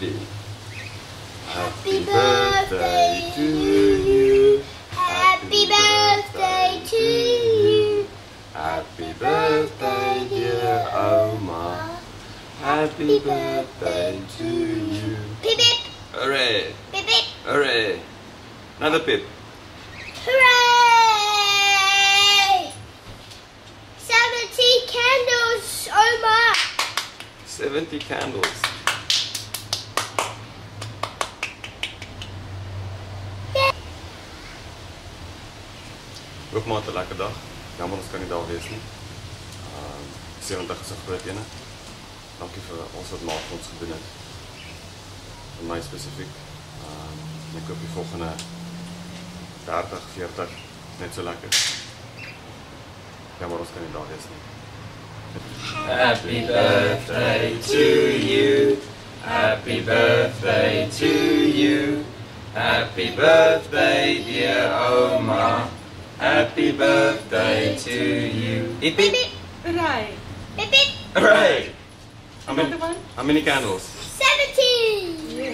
Ready? Happy birthday to you. Happy birthday to you. Happy birthday, dear Ouma. Happy birthday to you. Pip pip, Hooray! pip pip, Hooray! Another pip. hooray! Seventy candles, Ouma. 70 candles. Hoop maar 'n lekker dag. Jammer ons kan nie daar wees nie. Ehm 70 is 'n groot ene. Dankie vir alles wat maak ons gedoen het. Vir my spesifiek. Ehm ek hoop die volgende 30, 40 net so lekker. Jammer ons kan nie daar wees nie. Happy birthday to you. Happy birthday to you. Happy birthday, dear Oma. Happy birthday to you. Hip Pip hip. pip, Right. pip pip. Hooray! How Another many, one? how many candles? Seventeen. Yeah.